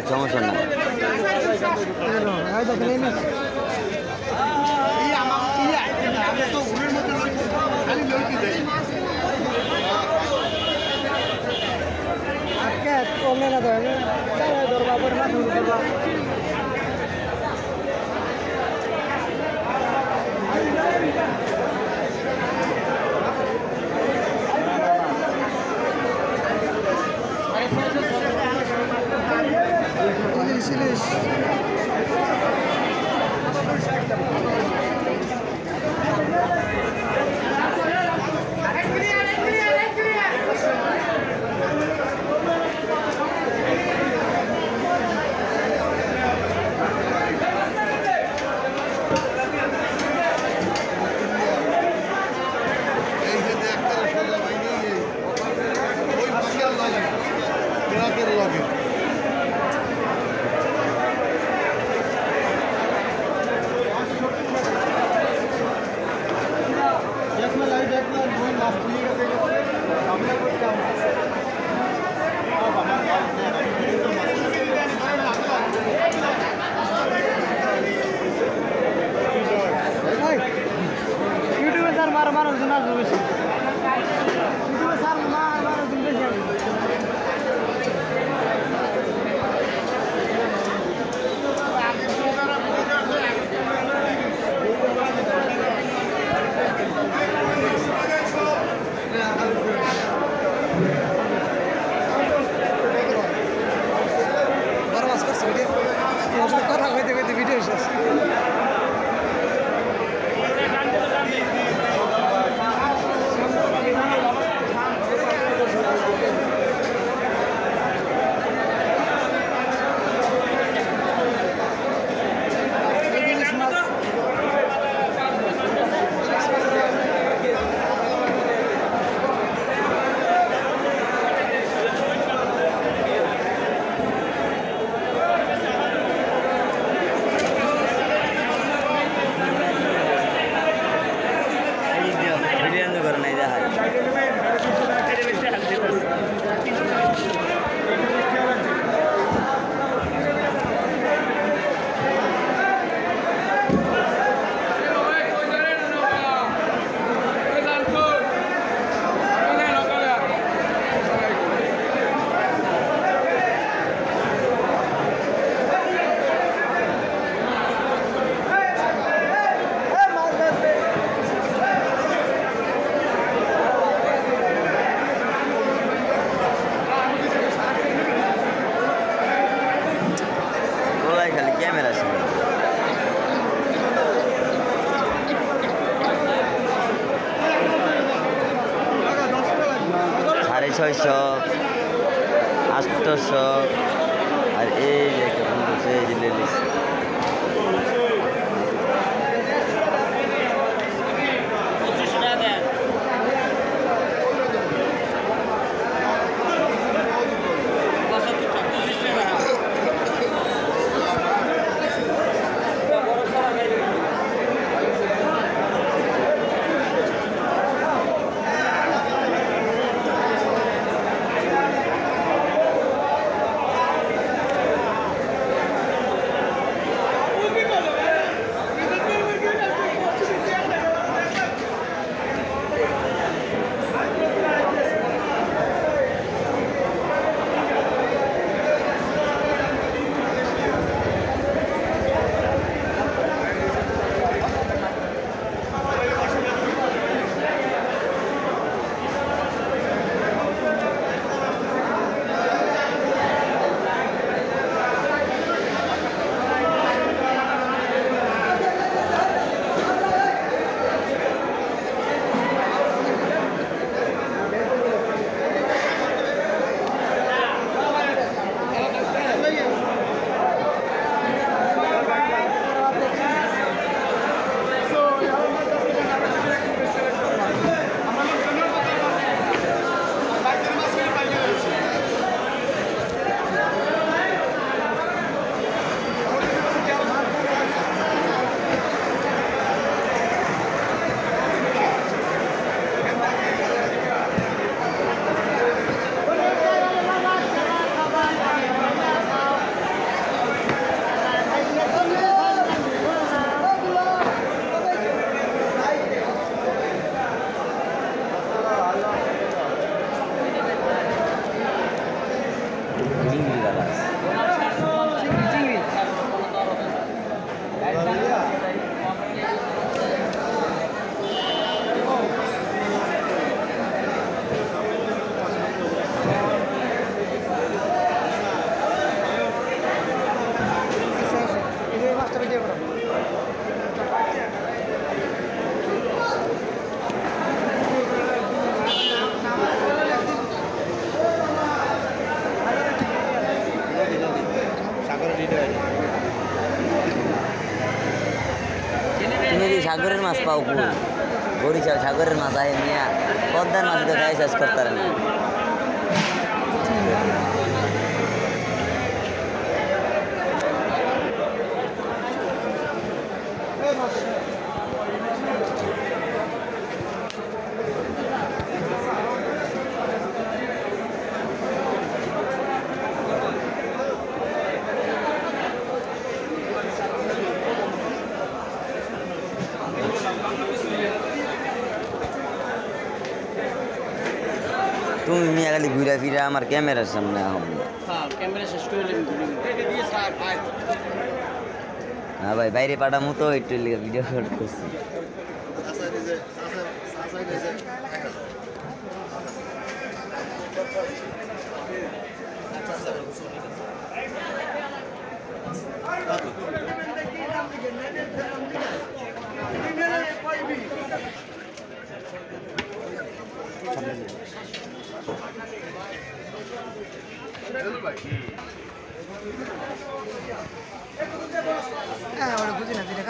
থাক সমস্যা না কমে না ধরেন দরবার করে না ছয়শো আটশো আর এই যে একটা বন্ধু সেই মাছ পাও কু বরিশাল সাগরের মাছ আহে মিয়া। পদ্মার মাছ তো খাই শেষ করতে না। তুমি মিয়া খালি ঘুরে ফিরে আমার ক্যামেরার সামনে আহো হ্যাঁ ক্যামেরা শেষ করে না ভাই বাইরে পাঠামো তো একটু ভিডিও করতেছি চাচা নিজে হ্যাঁ ওটা বুঝি না যেটা